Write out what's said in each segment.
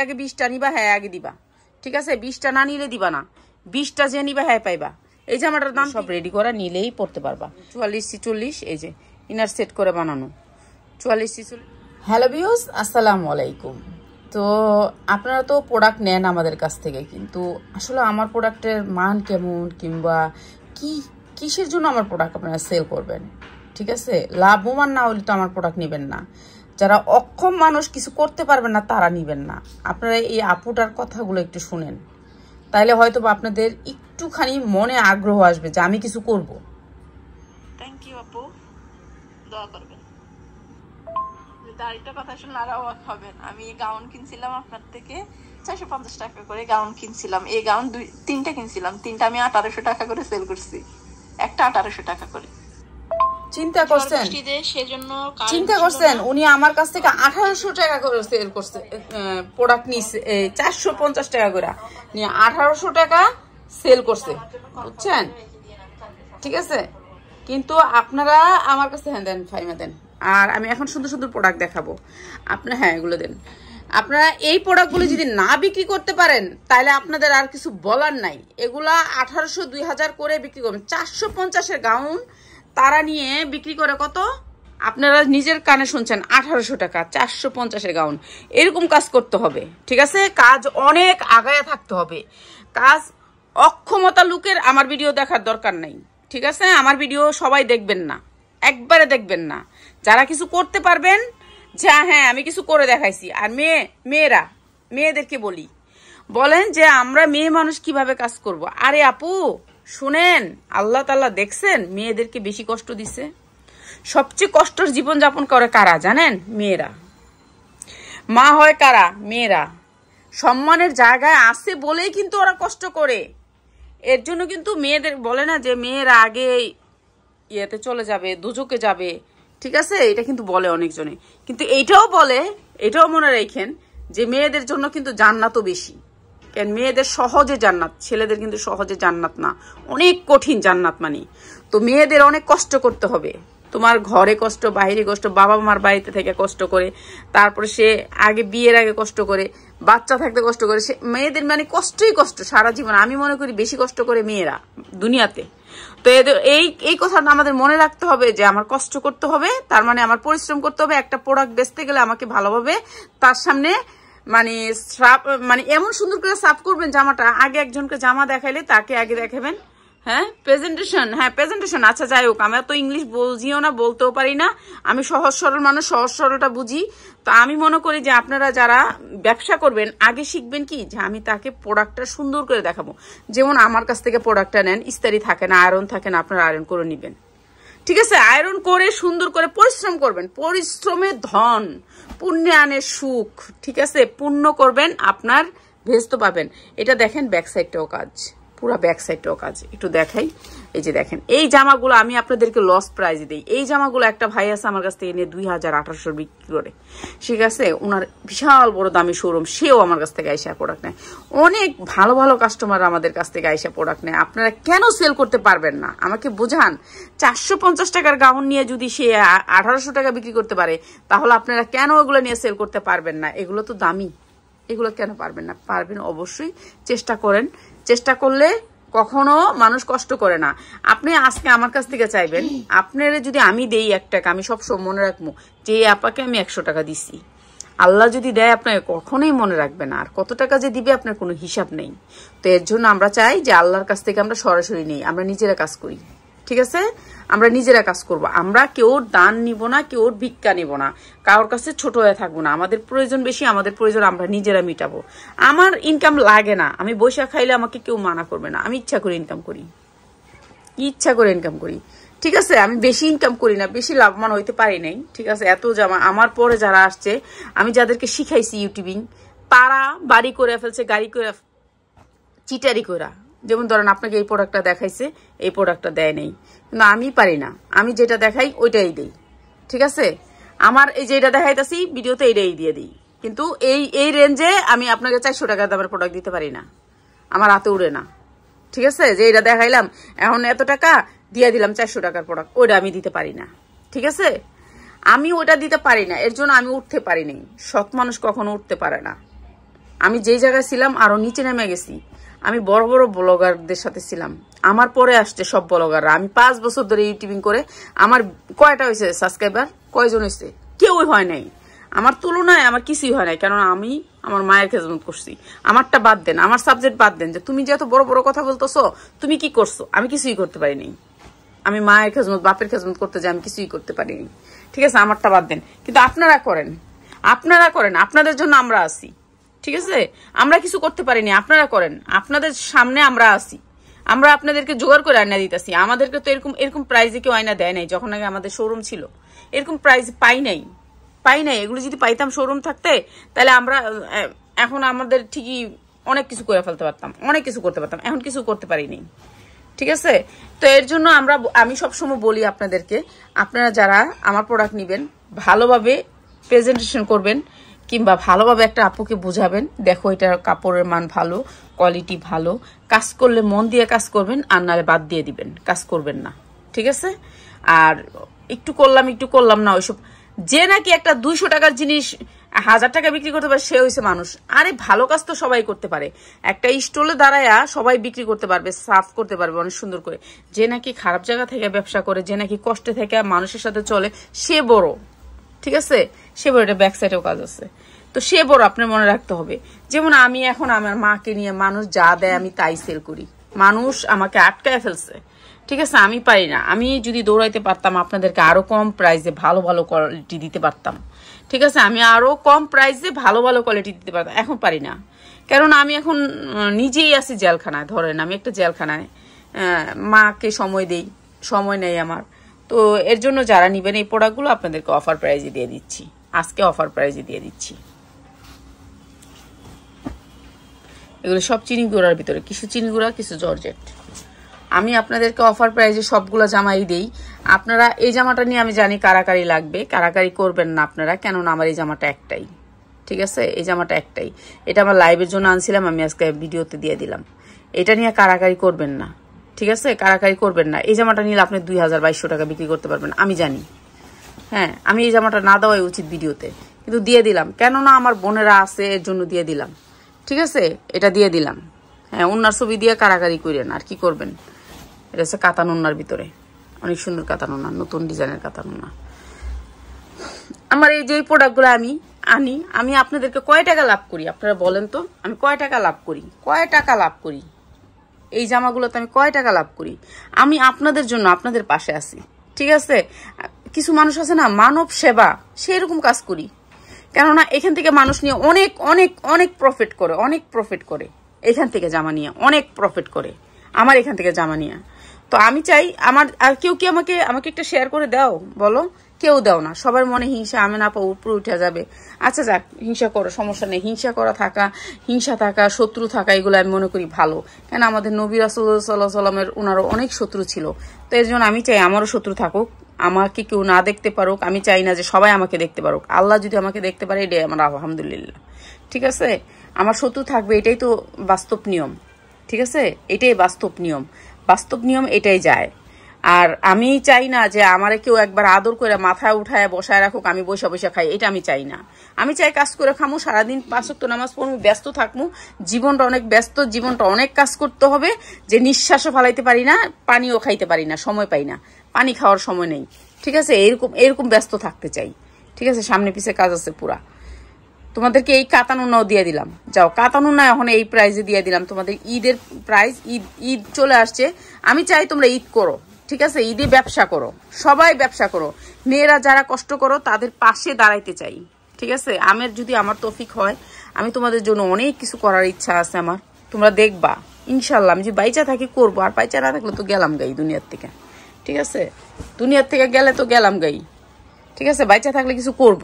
আগে বিশটা নিবা হ্যাঁ আগে দিবা। ঠিক আছে? বিশটা না নিলে দিবা না। বিশটা যে নিবা হ্যাঁ পাইবা। এই জামাটার দাম সব রেডি করা নিলেই পড়তে পারবা। চুয়াল্লিশ ছিচল্লিশ এই যে ইনার সেট করে বানানো। চুয়াল্লিশ ছিচল্লিশ। হ্যালো বিউস আসসালামু আলাইকুম। তো আপনারা তো প্রোডাক্ট নেন আমাদের কাছ থেকে কিন্তু আসলে আমার প্রোডাক্টের মান কেমন কিংবা কি কিসের জন্য আমার প্রোডাক্ট আপনারা সেল করবেন? ঠিক আছে? লাভবান না হলে তো আমার প্রোডাক্ট নেবেন না। যারা অক্ষম মানুষ, কিছু করতে পারবেন না, তারা নিবেন না। আপনারা এই আপুটার কথাগুলো একটু শুনেন। তাইলে হয়তো আপনাদের একটুখানি মনে আগ্রহ আসবে যে আমি কিছু করব। থ্যাংক ইউ আপু। দোয়া করবেন। দাড়িটা কথা শুনলে আরও অবাক হবেন। আমি গাউন কিনছিলাম আপনার থেকে চারশো পঞ্চাশ টাকা করে গাউন কিনছিলাম। এই গাউন দুই, তিনটা কিনছিলাম। তিনটা আমি আঠারোশো টাকা করে সেল করছি। একটা আঠারোশো টাকা করে। চিন্তা করছেন? চিন্তা করছেন? উনি আমার কাছ থেকে আঠারোশো টাকা করে সেল করছে প্রোডাক্ট নিচ্ছে চারশো পঞ্চাশ টাকা করে। নিয়ে আঠারোশো টাকা সেল করছে বুঝছেন? ঠিক আছে? কিন্তু আপনারা আমার কাছে হ্যাঁ দেন ফাইমা দেন। আর আমি এখন সুন্দর সুন্দর প্রোডাক্ট দেখাবো। আপনার হ্যাঁ এগুলো দেন। আপনারা এই প্রোডাক্টগুলো যদি না বিক্রি করতে পারেন তাহলে আপনাদের আর কিছু বলার নাই। এগুলা আঠারোশো দুই হাজার করে বিক্রি করবেন। চারশো পঞ্চাশের গাউন তারা নিয়ে বিক্রি করে কত? আপনারা নিজের কানে শুনছেন, আঠারোশো টাকা, চারশো পঞ্চাশের গাউন। এরকম কাজ করতে হবে, ঠিক আছে? কাজ অনেক আগায় থাকতে হবে। কাজ অক্ষমতা লোকের আমার ভিডিও দেখার দরকার নাই, ঠিক আছে? আমার ভিডিও সবাই দেখবেন না, একবারে দেখবেন না। যারা কিছু করতে পারবেন, যা হ্যাঁ আমি কিছু করে দেখাইছি। আর মেয়ে, মেয়েরা, মেয়েদেরকে বলি, বলেন যে আমরা মেয়ে মানুষ কীভাবে কাজ করব? আরে আপু শুনেন, আল্লাহ তাল্লাহ দেখছেন, মেয়েদেরকে বেশি কষ্ট দিছে। সবচেয়ে কষ্টর জীবন যাপন করে কারা জানেন? মেয়েরা। মা হয় কারা? মেয়েরা। সম্মানের জায়গায় আছে বলেই কিন্তু ওরা কষ্ট করে। এর জন্য কিন্তু মেয়েদের বলে না যে, মেয়েরা আগে ইয়েতে চলে যাবে দুজকে যাবে। ঠিক আছে? এটা কিন্তু বলে অনেকজনে। কিন্তু এইটাও বলে, এটাও মনে রাখেন যে, মেয়েদের জন্য কিন্তু জান্নাতও বেশি। মেয়েদের সহজে জান্নাত, ছেলেদের কিন্তু সহজে জান্নাত না। অনেক কঠিন জান্নাত মানে। তো মেয়েদের অনেক কষ্ট করতে হবে। তোমার ঘরে কষ্ট, বাইরে কষ্ট বাবা মার বাড়িতে থেকে কষ্ট করে, তারপরে সে আগে বিয়ের আগে কষ্ট করে, বাচ্চা থাকতে কষ্ট করে, সে মেয়েদের মানে কষ্টই কষ্ট সারা জীবন। আমি মনে করি বেশি কষ্ট করে মেয়েরা দুনিয়াতে। তো এই এই কথাটা আমাদের মনে রাখতে হবে যে আমার কষ্ট করতে হবে, তার মানে আমার পরিশ্রম করতে হবে, একটা প্রোডাক্ট বেচতে গেলে আমাকে ভালোভাবে তার সামনে মানে সাপ মানে এমন সুন্দর করে সাফ করবেন জামাটা, আগে একজনকে জামা দেখাইলে তাকে আগে দেখাবেন। হ্যাঁ প্রেজেন্টেশন হ্যাঁ প্রেজেন্টেশন আচ্ছা যাই হোক আমি তো ইংলিশ বুঝিও না, বলতেও পারি না। আমি সহজ সরল মানুষ, সহজ সরলটা বুঝি। তো আমি মনে করি যে আপনারা যারা ব্যবসা করবেন, আগে শিখবেন কি? যে আমি তাকে প্রোডাক্টটা সুন্দর করে দেখাবো। যেমন আমার কাছ থেকে প্রোডাক্টটা নেন, ইস্তারি থাকে না আয়রন থাকে না, আপনারা আয়রন করে নেবেন। ঠিক আছে? আয়রন করে সুন্দর করে পরিশ্রম করবেন। পরিশ্রমে ধন, পুণ্যে আনে সুখ, ঠিক আছে? পুণ্য করবেন, আপনার ভেস্ত পাবেন। এটা দেখেন ব্যাক সাইডটাও কাজ। পুরো ব্যাক সাইডটাও কাজ। একটু দেখাই। এই যে দেখেন, এই জামাগুলো আমি আপনাদেরকে লস প্রাইজ দিই। এই জামাগুলো একটা ভাই আছে আমার কাছ থেকে নিয়ে দুই হাজার আঠারোশো বিক্রি করে। ঠিক আছে? ওনার বিশাল বড় দামি শোরুম সেও আমার কাছ থেকে আইসা প্রোডাক্ট নেয়। অনেক ভালো ভালো কাস্টমার আমাদের কাছ থেকে আইসা প্রোডাক্ট নেয়। আপনারা কেন সেল করতে পারবেন না? আমাকে বোঝান। চারশো পঞ্চাশ টাকার গাউন নিয়ে যদি সে আঠারোশো টাকা বিক্রি করতে পারে, তাহলে আপনারা কেন ওগুলো নিয়ে সেল করতে পারবেন না? এগুলো তো দামি। এগুলো কেন পারবেন না? পারবেন অবশ্যই। চেষ্টা করেন। চেষ্টা করলে কখনো মানুষ কষ্ট করে না। আপনি আজকে আমার কাছ থেকে চাইবেন, আপনার যদি আমি দেই এক টাকা, আমি সবসময় মনে রাখব যে আপাকে আমি একশো টাকা দিছি। আল্লাহ যদি দেয়, আপনাকে কখনোই মনে রাখবে না। আর কত টাকা যে দিবে, আপনার কোনো হিসাব নেই। তো এর জন্য আমরা চাই যে আল্লাহর কাছ থেকে আমরা সরাসরি নেই, আমরা নিজেরা কাজ করি। ঠিক আছে? আমরা নিজেরা কাজ করব। আমরা কেউ দান নিব না, কেউ ভিক্ষা নিব না। কারোর কাছে ছোট হয়ে থাকব না। আমাদের প্রয়োজন বেশি, আমাদের প্রয়োজন আমরা নিজেরা মিটাবো। আমার ইনকাম লাগে না। আমি বৈশাখ খাইলে আমাকে কেউ মানা করবে না। আমি ইচ্ছা করে ইনকাম করি। ইচ্ছা করে ইনকাম করি? ঠিক আছে? আমি বেশি ইনকাম করি না। বেশি লাভবান হইতে পারি নাই। ঠিক আছে? এত জামা আমার পরে যারা আসছে, আমি যাদেরকে শিখাইছি ইউটিউবিং, তারা বাড়ি করে ফেলছে, গাড়ি করে চিটারি করা যেমন ধরেন আপনাকে এই প্রোডাক্টটা দেখাইছে, এই প্রোডাক্টটা দেয় নেই। কিন্তু আমি পারি না। আমি যেটা দেখাই, ওইটাই দিই। ঠিক আছে? আমার এই যেটা দেখাইতেছি, ভিডিওতে এইটাই দিয়ে দিই। কিন্তু এই এই রেঞ্জে আমি আপনাকে চারশো টাকা দামের প্রোডাক্ট দিতে পারি না। আমার হাতে উড়ে না। ঠিক আছে? যে এটা দেখাইলাম, এখন এত টাকা, দিয়ে দিলাম চারশো টাকার প্রোডাক্ট ওইটা আমি দিতে পারি না। ঠিক আছে? আমি ওটা দিতে পারি না, এর জন্য আমি উঠতে পারিনি সৎ মানুষ কখনো উঠতে পারে না। আমি যেই জায়গায় ছিলাম, আরও নিচে নেমে গেছি। আমি বড় বড় ব্লগারদের সাথে ছিলাম। আমার পরে আসছে সব ব্লগাররা। আমি পাঁচ বছর ধরে ইউটিউবিং করে আমার কয়টা হয়েছে সাবস্ক্রাইবার কয়জন হয়েছে? কেউই হয় নাই। আমার তুলনায় আমার কিছুই হয় নাই। কারণ আমি আমার মায়ের খেজমত করছি। আমারটা বাদ দেন। আমার সাবজেক্ট বাদ দেন যে, তুমি যে এত বড় বড় কথা বলতেছো, তুমি কি করছ? আমি কিছুই করতে পারিনি। আমি মায়ের খেজমত, বাপের খেজমত করতে যাই আমি কিছুই করতে পারিনি। ঠিক আছে, আমারটা বাদ দেন। কিন্তু আপনারা করেন। আপনারা করেন। আপনাদের জন্য আমরা আসি ঠিক আছে? আমরা কিছু করতে পারিনি, আপনারা করেন। আপনাদের সামনে আমরা আসি আমরা আপনাদেরকে জোগাড় করে আয়না দিতেছি। আমাদেরকে তো এরকম এরকম প্রাইজে কেউ আয়না দেয় নাই, যখন আগে আমাদের শোরুম ছিল। এরকম প্রাইজ পাই নাই। পাই নাই। এগুলো যদি পাইতাম শোরুম থাকতে, তাহলে আমরা এখন আমাদের ঠিকই অনেক কিছু করে ফেলতে পারতাম। অনেক কিছু করতে পারতাম। এখন কিছু করতে পারিনি। ঠিক আছে? তো এর জন্য আমরা আমি সবসময় বলি আপনাদেরকে, আপনারা যারা আমার প্রোডাক্ট নেবেন, ভালোভাবে প্রেজেন্টেশন করবেন। কিংবা ভালোভাবে একটা আপুকে বোঝাবেন, দেখো এটার কাপড়ের মান ভালো কোয়ালিটি ভালো, কাজ করলে মন দিয়ে কাজ করবেন, আর নাহলে বাদ দিয়ে দিবেন, কাজ করবেন না। ঠিক আছে? আর একটু করলাম একটু করলাম না, ওইসব। যে নাকি একটা দুইশো টাকার জিনিস, হাজার টাকা বিক্রি করতে পারে, সে হয়েছে মানুষ। আরে ভালো কাজ তো সবাই করতে পারে। একটা স্টলে দাঁড়ায়া সবাই বিক্রি করতে পারবে সাফ করতে পারবে অনেক সুন্দর করে। যে নাকি খারাপ জায়গা থেকে ব্যবসা করে, যে নাকি কষ্টে থেকে মানুষের সাথে চলে, সে বড়। ঠিক আছে? সে বড় এটা ব্যাক সাইডেও কাজ আছে। তো সে বড় আপনার মনে রাখতে হবে। যেমন আমি এখন আমার মাকে নিয়ে মানুষ যা দেয় আমি তাই সেল করি। মানুষ আমাকে আটকায় ফেলছে। ঠিক আছে? আমি পারি না। আমি যদি দৌড়াইতে পারতাম, আপনাদেরকে আরও কম প্রাইসে ভালো ভালো কোয়ালিটি দিতে পারতাম। ঠিক আছে? আমি আরও কম প্রাইসে ভালো ভালো কোয়ালিটি দিতে পারতাম। এখন পারি না। কারণ আমি এখন নিজেই আছি জেলখানায়। ধরেন, আমি একটা জেলখানায় মাকে সময় দেই। সময় নেই আমার। তো এর জন্য যারা নিবেন এই প্রোডাক্টগুলো আপনাদেরকে অফার প্রাইজে দিয়ে দিচ্ছি। আজকে অফার প্রাইজে দিয়ে দিচ্ছি। এগুলো সব চিনি গুঁড়ার ভিতরে। কিছু চিনি গুঁড়া, কিছু জর্জেট। আমি আপনাদেরকে অফার প্রাইজে সবগুলো জামাই দেই। আপনারা এই জামাটা নিয়ে আমি জানি কারাকারি লাগবে কারাকারি করবেন না আপনারা, কেননা আমার এই জামাটা একটাই। ঠিক আছে? এই জামাটা একটাই। এটা আমার লাইভের জন্য আনছিলাম, আমি আজকে ভিডিওতে দিয়ে দিলাম। এটা নিয়ে কারাকারি করবেন না। ঠিক আছে? কারাকারি করবেন না। এই জামাটা নিলে আপনি দুই হাজার বাইশশো টাকা বিক্রি করতে পারবেন, আমি জানি। হ্যাঁ আমি এই জামাটা না দেওয়াই উচিত ভিডিওতে। কিন্তু দিয়ে দিলাম। কেননা আমার বোনেরা আছে, এর জন্য দিয়ে দিলাম। ঠিক আছে? এটা দিয়ে দিলাম। হ্যাঁ উন্নার ছবি দিয়ে কারাকারি করেন, আর কি করবেন? এটা হচ্ছে কাতান উন্নার ভিতরে। অনেক সুন্দর কাতান উন্না নতুন ডিজাইনের কাতান উন্না আমার এই যে প্রোডাক্টগুলো আমি আনি, আমি আপনাদেরকে কয় টাকা লাভ করি? আপনারা বলেন তো। আমি কয় টাকা লাভ করি? কয় টাকা লাভ করি? এই জামাগুলোতে আমি কয় টাকা লাভ করি? আমি আপনাদের জন্য আপনাদের পাশে আছি। ঠিক আছে? কিছু মানুষ আছে না, মানব সেবা, সেরকম কাজ করি। কেননা এখান থেকে মানুষ নিয়ে অনেক অনেক অনেক প্রফিট করে, অনেক প্রফিট করে। এখান থেকে জামা নিয়ে অনেক প্রফিট করে। আমার এখান থেকে জামা নিয়ে। তো আমি চাই আমার, আর কেউ কি আমাকে আমাকে একটা শেয়ার করে দাও? বলো। কেউ দাও না। সবার মনে হিংসা আমি না উপরে উঠে যাবে। আচ্ছা যাক, হিংসা করো, সমস্যা নেই। হিংসা করা থাকা, হিংসা থাকা, শত্রু থাকা, এগুলো আমি মনে করি ভালো। কেন আমাদের নবী রাসুল্লাহ ওনারও অনেক শত্রু ছিল। তো এর জন্য আমি চাই আমারও শত্রু থাকুক। আমাকে কেউ না দেখতে পারুক। আমি চাই না যে সবাই আমাকে দেখতে পারুক। আল্লাহ যদি আমাকে দেখতে পারে, এটাই আমার আলহামদুলিল্লাহ। ঠিক আছে? আমার শত্রু থাকবে, এটাই তো বাস্তব নিয়ম। ঠিক আছে? এটাই বাস্তব নিয়ম। বাস্তব নিয়ম এটাই যায়। আর আমি চাই না যে আমারে কেউ একবার আদর করে মাথায় উঠায়, বসায় রাখুক, আমি বসে বসে খাই, এটা আমি চাই না। আমি চাই কাজ করে খামু, সারাদিন পাঁচক্ত নামাজ পড়মু, ব্যস্ত থাকমু, জীবনটা অনেক ব্যস্ত, জীবনটা অনেক কাজ করতে হবে, যে নিঃশ্বাসও ফালাইতে পারি না, পানিও খাইতে পারি না, সময় পাই না। পানি খাওয়ার সময় নেই। ঠিক আছে? এরকম এরকম ব্যস্ত থাকতে চাই। ঠিক আছে? সামনে পিছে কাজ আছে পুরা। তোমাদেরকে এই কাতানুনাও দিয়ে দিলাম। যাও কাতানুনা এখন এই প্রাইজে দিয়ে দিলাম। তোমাদের ঈদের প্রাইজ ঈদ ঈদ চলে আসছে। আমি চাই তোমরা ঈদ করো। ঠিক আছে ঈদে ব্যবসা করো, সবাই ব্যবসা করো। মেয়েরা যারা কষ্ট করো, তাদের পাশে দাঁড়াইতে চাই, ঠিক আছে? আমের যদি আমার তফিক হয়, আমি তোমাদের জন্য অনেক কিছু করার ইচ্ছা আছে আমার, তোমরা দেখবা ইনশাল্লাহ আমি যে বাইচা থাকি, করব। আর বাইচা না থাকলে তো গেলাম গাই দুনিয়ার থেকে, ঠিক আছে? দুনিয়ার থেকে গেলে তো গেলাম গাই, ঠিক আছে? বাইচা থাকলে কিছু করব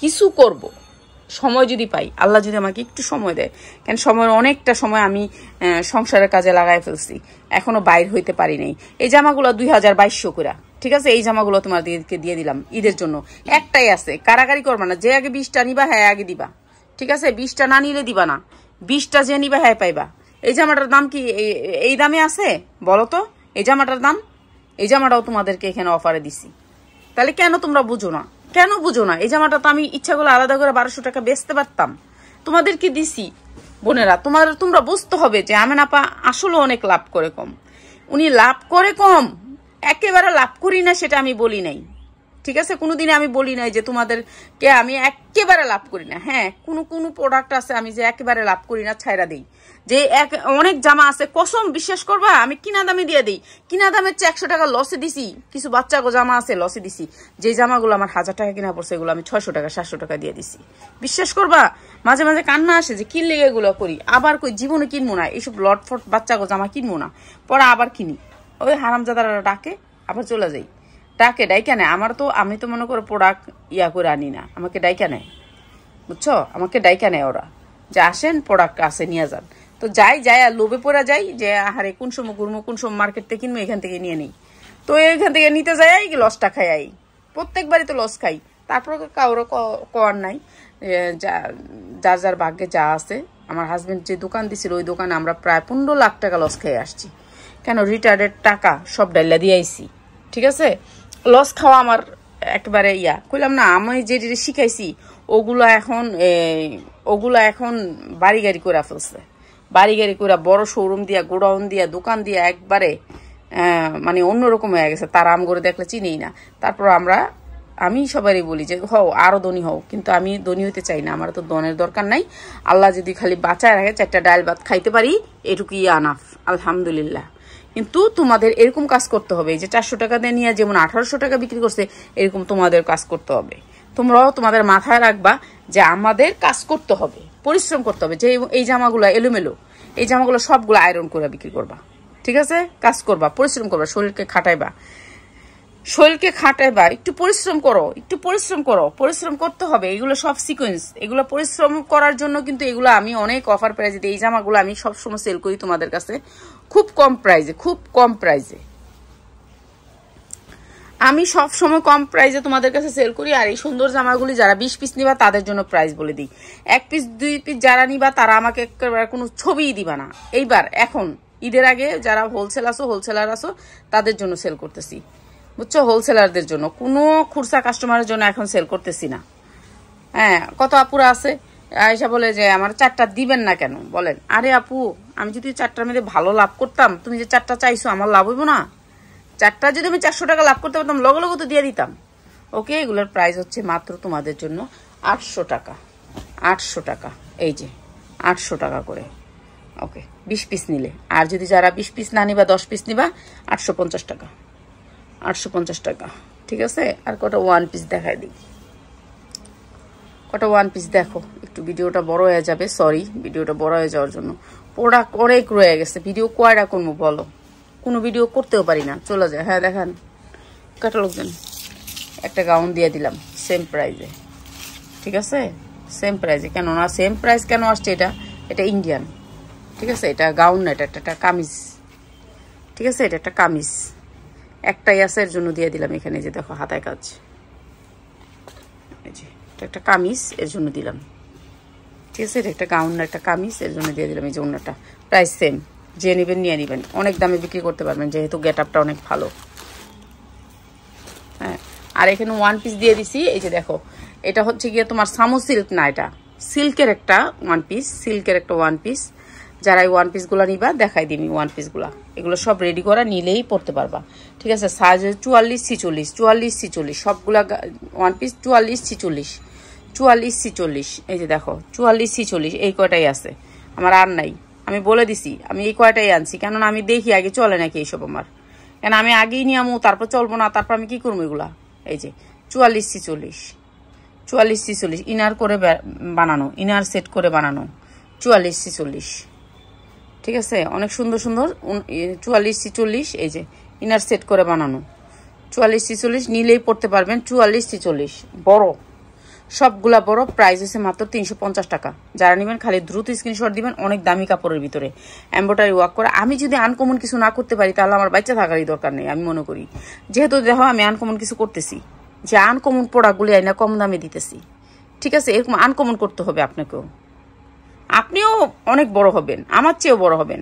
কিছু করব। সময় যদি পাই, আল্লাহ যদি আমাকে একটু সময় দেয়, কেন সময়ের অনেকটা সময় আমি সংসারের কাজে লাগাই ফেলছি, এখনও বাইর হইতে পারি নাই। এই জামাগুলো দুই হাজার বাইশশো করে ঠিক আছে? এই জামাগুলো তোমাদেরকে দিয়ে দিলাম ঈদের জন্য। একটাই আছে কারাকারি করবা না, যে আগে বিশটা নিবা হ্যাঁ আগে দিবা। ঠিক আছে? বিশটা না নিলে দিবা না। বিশটা যে নিবা হ্যাঁ পাইবা। এই জামাটার দাম কি, এই দামে আছে? বলো তো, এই জামাটার দাম? এই জামাটাও তোমাদেরকে এখানে অফারে দিছি। তাহলে কেন তোমরা বুঝো না? কেন বুঝো না? এই জামাটা তো আমি ইচ্ছা করলে আলাদা করে বারোশো টাকা বেচতে পারতাম। তোমাদেরকে দিছি? বোনেরা, তোমার, তোমরা বুঝতে হবে যে আমেন আপা আসলে অনেক লাভ করে কম। উনি লাভ করে কম, একেবারে লাভ করি না সেটা আমি বলি নাই। ঠিক আছে? কোনোদিনে আমি বলি নাই যে তোমাদেরকে আমি একেবারে লাভ করি না। হ্যাঁ কোনো কোনো প্রোডাক্ট আছে আমি যে একেবারে লাভ করি না ছাইরা দিই। যে এক, অনেক জামা আছে, কসম বিশ্বাস করবা, আমি কিনা দামে দিয়ে দিই। কিনা দামের চেয়ে একশো টাকা লসে দিছি। কিছু বাচ্চা গো জামা আছে লসে দিছি। যে জামাগুলো আমার হাজার টাকা কিনা পড়ছে, এগুলো আমি ছয়শো টাকা, সাতশো টাকা দিয়ে দিছি। বিশ্বাস করবা? মাঝে মাঝে কান্না আসে যে কিনলে এগুলো করি? আবার কই জীবনে কিনবো না? এইসব লটফট বাচ্চা জামা কিনবো না। পরে আবার কিনি। ওই হারামজাদারা ডাকে, আবার চলে যাই। ডাকে ডাইকা নেয়। আমার তো, আমি তো মনে করো প্রোডাক্ট ইয়া করে আনি না। আমাকে ডাইকা নেয়। বুঝছ? আমাকে ডাইকা নেয় ওরা। যে আসেন প্রোডাক্ট আসে নিয়ে যান। তো যাই যাই, আর লোভে পড়া যাই যে, আহারে, কোন সময় ঘুরবো কোন সময় মার্কেট থেকে কিনবো এখান থেকে নিয়ে নিই। তো এখান থেকে নিতে যাই কি লসটা খাই আই। প্রত্যেকবারই তো লস খাই। তারপর কারোর কর নাই। যার যার ভাগ্যে যা আছে। আমার হাজব্যান্ড যে দোকান দিছিল, ওই দোকানে আমরা প্রায় পনেরো লাখ টাকা লস খেয়ে আসছি। কেন? রিটায়ার্ডের টাকা সব ডাইলা দিয়ে আইছি। ঠিক আছে? লস খাওয়া আমার একবারে ইয়া। কইলাম, না, আমি যে শিখাইছি, ওগুলা এখন ওগুলা এখন বাড়ি গাড়ি করে ফেলছে। বাড়ি গাড়ি করে বড় শোরুম দিয়া, গোডাউন দিয়া, দোকান দিয়া, একবারে মানে অন্যরকম হয়ে গেছে। তার আম করে দেখলে চিনি না। তারপর আমরা আমি সবারই বলি যে, হও, আরও ধনী হও, কিন্তু আমি ধনী হইতে চাই না, আমার তো দনের দরকার নাই। আল্লাহ যদি খালি বাঁচায় রাখে, চারটা ডাল ভাত খাইতে পারি, এটুকুই আনাফ আলহামদুলিল্লাহ। কিন্তু তোমাদের এরকম কাজ করতে হবে যে চারশো টাকা দিয়ে নিয়ে যেমন আঠারোশো টাকা বিক্রি করছে, এরকম তোমাদের কাজ করতে হবে। তোমরাও তোমাদের মাথায় রাখবা যে আমাদের কাজ করতে হবে, পরিশ্রম করতে হবে, যে এই জামাগুলো এলোমেলো, এই জামাগুলো সবগুলো আয়রন করে বিক্রি করবা। ঠিক আছে? কাজ করবা, পরিশ্রম করবা, শরীরকে খাটাইবা। শরীরকে খাটাইবা একটু পরিশ্রম করো, একটু পরিশ্রম করো, পরিশ্রম করতে হবে, এগুলো সব সিকোয়েন্স এগুলো পরিশ্রম করার জন্য কিন্তু এগুলো আমি অনেক অফার প্রাইজে দিই এই জামাগুলো আমি সবসময় সেল করি তোমাদের কাছে খুব কম প্রাইজে খুব কম প্রাইজে আমি সব সময় কম প্রাইজে তোমাদের কাছে সেল করি, আর এই সুন্দর জামাগুলি যারা বিশ পিস নিবা, তাদের জন্য প্রাইস বলে দিই। এক পিস দুই পিস যারা নিবা, তারা আমাকে একেবারে কোনো ছবিই দিবা না। এইবার, এখন, ঈদের আগে যারা হোলসেল আসো হোলসেলার আসো তাদের জন্য সেল করতেছি। বুঝছ হোলসেলারদের জন্য। কোনো খুরসা কাস্টমারের জন্য এখন সেল করতেছি না। হ্যাঁ কত আপুরা আছে? আয়সা বলে যে, আমার চারটা দিবেন না কেন? বলেন, আরে আপু, আমি যদি চারটার মধ্যে ভালো লাভ করতাম, তুমি যে চারটা চাইছো, আমার লাভ হইব না। চারটা যদি আমি চারশো টাকা লাভ করতে পারতাম লগে লগে তো দিয়ে দিতাম। ওকে, এগুলোর প্রাইস হচ্ছে মাত্র তোমাদের জন্য আটশো টাকা। আটশো টাকা, এই যে, আটশো টাকা করে। ওকে, বিশ পিস নিলে। আর যদি যারা বিশ পিস না নিবা, দশ পিস নিবা, আটশো পঞ্চাশ টাকা। আটশো পঞ্চাশ টাকা। ঠিক আছে? আর কটা ওয়ান পিস দেখাই দিই। কটা ওয়ান পিস দেখো। একটু ভিডিওটা বড় হয়ে যাবে সরি ভিডিওটা বড় হয়ে যাওয়ার জন্য। প্রোডাক্ট অনেক রয়ে গেছে। ভিডিও কয়টা করব বলো? কোনো ভিডিও করতেও পারি না। চলে যায় হ্যাঁ দেখান। ক্যাটালগ দেন। একটা গাউন দিয়ে দিলাম সেম প্রাইজে ঠিক আছে? সেম প্রাইজে কেন না সেম প্রাইস কেন আসছে এটা? এটা ইন্ডিয়ান ঠিক আছে? এটা গাউন না, এটা একটা একটা কামিজ। ঠিক আছে? এটা একটা কামিজ। একটাই ইয়াসের জন্য দিয়ে দিলাম এখানে যে দেখো হাতায় কাজ। এই যে, এটা একটা কামিজ, এর জন্য দিলাম। ঠিক আছে একটা গাউন, একটা কামিজ, এর জন্য দিয়ে দিলাম এই যে অন্যটা প্রাইস সেম যে নেবেন নিয়ে নেবেন। অনেক দামে বিক্রি করতে পারবেন, যেহেতু গেট আপটা অনেক ভালো। হ্যাঁ আর এখানে ওয়ান পিস দিয়ে দিছি, এই যে দেখো, এটা হচ্ছে গিয়ে তোমার সামো সিল্ক না এটা। সিল্কের একটা ওয়ান পিস সিল্কের একটা ওয়ান পিস যারা এই ওয়ান পিসগুলো নিবা, দেখাই দিবি ওয়ান পিসগুলা এগুলো সব রেডি করা, নিলেই পড়তে পারবা। ঠিক আছে সাইজ চুয়াল্লিশ ছিচল্লিশ চুয়াল্লিশ ছিচল্লিশ, সবগুলা ওয়ান পিস চুয়াল্লিশ ছিচল্লিশ চুয়াল্লিশ ছিচল্লিশ। এই যে দেখো, চুয়াল্লিশ ছিচল্লিশ, এই কয়টাই আছে? আমার আর নাই। আমি বলে দিছি, আমি এই কয়টাই আনছি, কেননা আমি দেখি আগে চলে নাকি এইসব আমার। কেন আমি আগেই নিয়ে তারপর চলবো না, তারপর আমি কি করব এগুলা? এই যে, চুয়াল্লিশ ছিচল্লিশ চুয়াল্লিশ ছিচল্লিশ ইনার করে বানানো ইনার সেট করে বানানো, চুয়াল্লিশ ছিচল্লিশ। ঠিক আছে? অনেক সুন্দর সুন্দর। চুয়াল্লিশ ছিচল্লিশ এই যে ইনার সেট করে বানানো। চুয়াল্লিশ ছিচল্লিশ নিলেই পড়তে পারবেন চুয়াল্লিশ ছিচল্লিশ। বড়। সবগুলা বড় প্রাইস হচ্ছে মাত্র তিনশো পঞ্চাশ টাকা। যারা নেবেন খালি দ্রুত স্ক্রিনশট দিবেন অনেক দামি কাপড়ের ভিতরে। এম্ব্রয়ডারি ওয়ার্ক করে। আমি যদি আনকমন কিছু না করতে পারি তাহলে আমার বাচ্চা থাকারই দরকার নেই আমি মনে করি। যেহেতু দেখো আমি আনকমন কিছু করতেছি। যে আনকমন প্রোডাক্টগুলি আইনা কম দামে দিতেছি। ঠিক আছে? এরকম আনকমন করতে হবে আপনাকেও। আপনিও অনেক বড় হবেন আমার চেয়েও বড় হবেন।